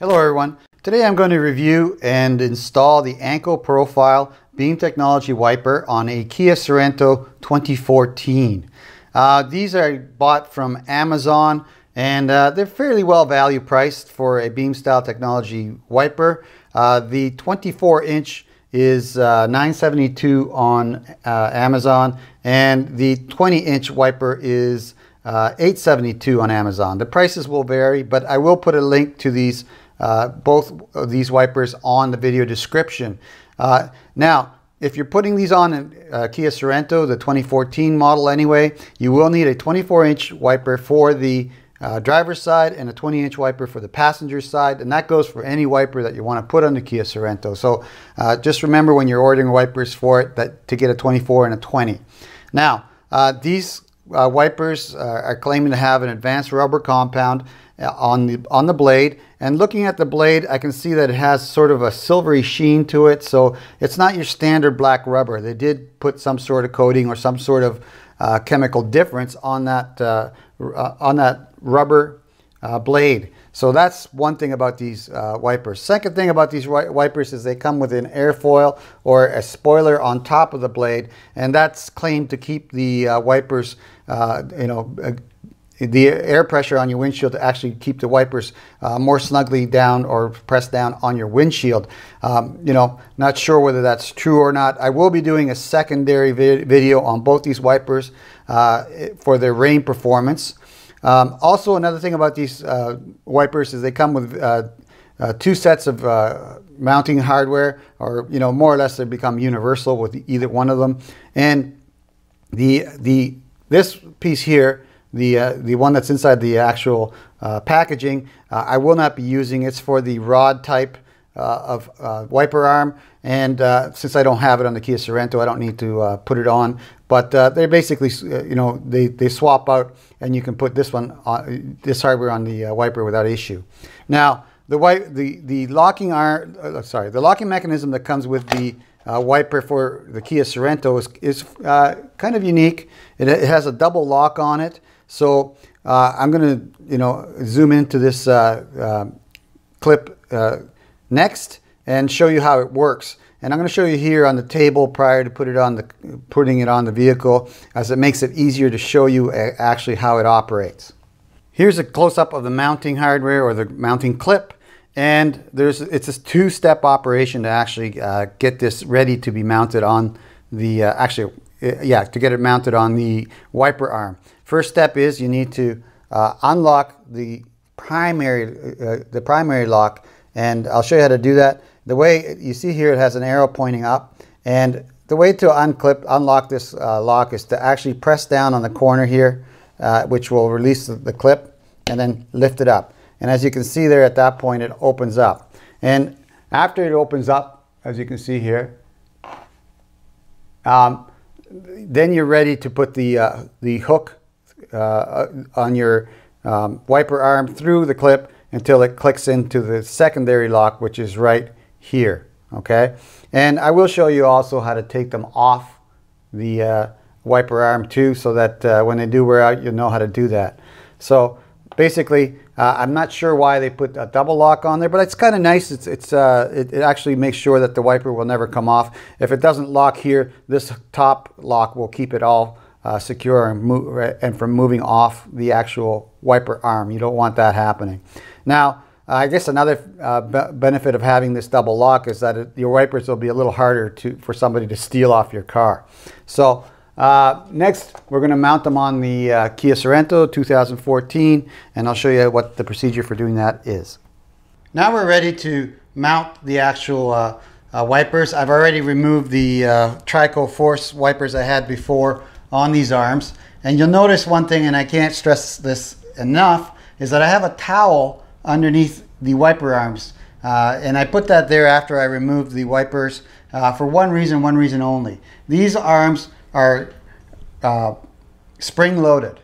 Hello everyone. Today I'm going to review and install the Anco Profile Beam Technology Wiper on a Kia Sorento 2014. Uh, these are bought from Amazon and uh, they're fairly well value priced for a beam style technology wiper. Uh, the 24 inch is uh, 972 on uh, Amazon and the 20 inch wiper is uh, 872 on Amazon. The prices will vary, but I will put a link to these uh, both of these wipers on the video description. Uh, now, if you're putting these on a uh, Kia Sorento, the 2014 model anyway, you will need a 24 inch wiper for the uh, driver's side and a 20 inch wiper for the passenger side and that goes for any wiper that you want to put on the Kia Sorento so uh, just remember when you're ordering wipers for it that to get a 24 and a 20 now uh, these uh, wipers uh, are claiming to have an advanced rubber compound uh, on the on the blade. And looking at the blade I can see that it has sort of a silvery sheen to it. So it's not your standard black rubber. They did put some sort of coating or some sort of uh, chemical difference on that uh, uh, on that rubber uh, blade so that's one thing about these wipers second thing about these wipers is they come with an airfoil or a spoiler on top of the blade and that's claimed to keep the wipers you know the air pressure on your windshield to actually keep the wipers uh, more snugly down or pressed down on your windshield. Um, you know, not sure whether that's true or not. I will be doing a secondary vid video on both these wipers uh, for their rain performance. Um, also, another thing about these uh, wipers is they come with uh, uh, two sets of uh, mounting hardware, or you know, more or less they become universal with either one of them. And the the this piece here the, uh, the one that's inside the actual uh, packaging. I will not be using It's for the rod type of wiper arm. And since I don't have it on the Kia Sorento, I don't need to put it on. But they basically, you know, they, they swap out and you can put this one, on, this hardware on the wiper without issue. Now, the, the, the locking arm, sorry, the locking mechanism that comes with the uh, wiper for the Kia Sorento is, is uh, kind of unique. It, it, has a double lock on it. So uh, I'm going to, you know, zoom into this uh, uh, clip uh, next and show you how it works. And I'm going to show you here on the table prior to put it on the, putting it on the vehicle as it makes it easier to show you actually how it operates. Here's a close-up of the mounting hardware or the mounting clip. And there's it's a two-step operation to actually uh, get this ready to be mounted on the, uh, actually, yeah, to get it mounted on the wiper arm. First step is you need to uh, unlock the primary, uh, the primary lock and I'll show you how to do that. The way you see here it has an arrow pointing up and the way to unclip, unlock this uh, lock is to actually press down on the corner here uh, which will release the, the clip and then lift it up. And as you can see there at that point it opens up. And after it opens up, as you can see here, um, then you're ready to put the, uh, the hook uh, on your um, wiper arm through the clip until it clicks into the secondary lock, which is right here, okay? And I will show you also how to take them off the uh, wiper arm too, so that uh, when they do wear out, you'll know how to do that. So basically, uh, I'm not sure why they put a double lock on there, but it's kind of nice. It's, it's, uh, it, it, actually makes sure that the wiper will never come off. If it doesn't lock here, this top lock will keep it all uh, secure and, move, and from moving off the actual wiper arm. You don't want that happening. Now, I guess another uh, benefit of having this double lock is that it, your wipers will be a little harder to, for somebody to steal off your car. So uh, next, we're going to mount them on the uh, Kia Sorento 2014, and I'll show you what the procedure for doing that is. Now we're ready to mount the actual uh, uh, wipers. I've already removed the uh, Trico Force wipers I had before on these arms. And you'll notice one thing, and I can't stress this enough, is that I have a towel underneath the wiper arms. Uh, and I put that there after I removed the wipers uh, for one reason, one reason only. These arms are uh, spring loaded.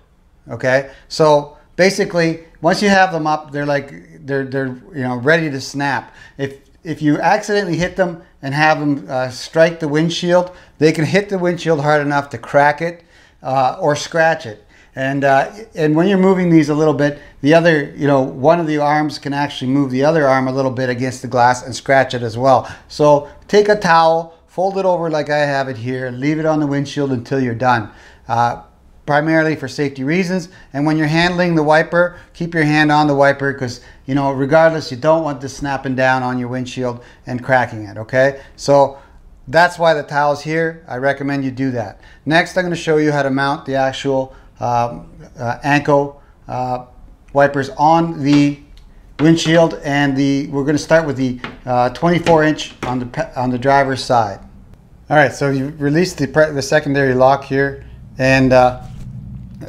Okay, so basically, once you have them up, they're like they're they're you know ready to snap. If if you accidentally hit them and have them uh, strike the windshield, they can hit the windshield hard enough to crack it uh, or scratch it. And, uh, and when you're moving these a little bit, the other, you know, one of the arms can actually move the other arm a little bit against the glass and scratch it as well. So take a towel, fold it over like I have it here, leave it on the windshield until you're done. Uh, primarily for safety reasons. And when you're handling the wiper, keep your hand on the wiper because, you know, regardless, you don't want this snapping down on your windshield and cracking it, okay? So that's why the towel's here. I recommend you do that. Next, I'm going to show you how to mount the actual um, uh, Anco uh, wipers on the windshield and the we're going to start with the uh, 24 inch on the on the driver's side all right so you release the the secondary lock here and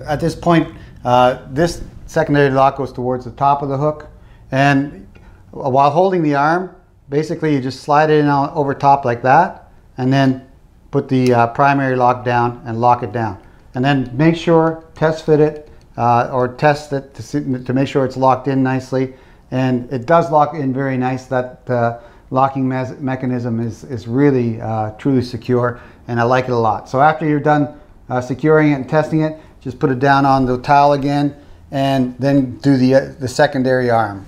at this point, this secondary lock goes towards the top of the hook. And while holding the arm, basically you just slide it in over top like that and then put the uh, primary lock down and lock it down. And then make sure, test fit it uh, or test it to, see, to make sure it's locked in nicely. And it does lock in very nice. That uh, locking me mechanism is, is really uh, truly secure and I like it a lot. So after you're done uh, securing it and testing it, just put it down on the towel again and then do the, uh, the secondary arm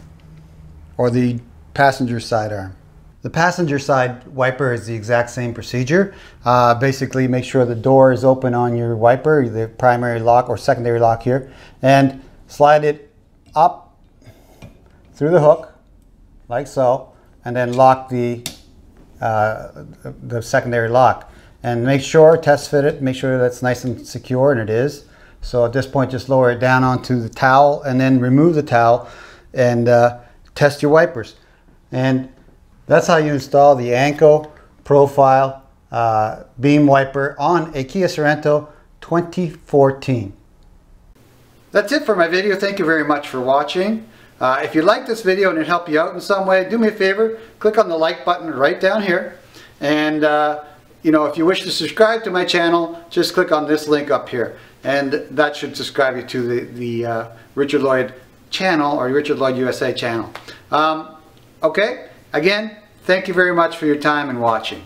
or the passenger side arm. The passenger side wiper is the exact same procedure. Uh, basically make sure the door is open on your wiper, the primary lock or secondary lock here, and slide it up through the hook like so, and then lock the, uh, the secondary lock. And make sure, test fit it, make sure that's nice and secure, and it is. So at this point, just lower it down onto the towel and then remove the towel and uh, test your wipers. And that's how you install the Anco Profile uh, Beam Wiper on a Kia Sorento 2014. That's it for my video. Thank you very much for watching. Uh, if you like this video and it helped you out in some way, do me a favor, click on the like button right down here. And, uh, you know, if you wish to subscribe to my channel, just click on this link up here and that should subscribe you to the, the uh, Richard Lloyd channel or Richard Lloyd USA channel. Um, okay, again, thank you very much for your time and watching.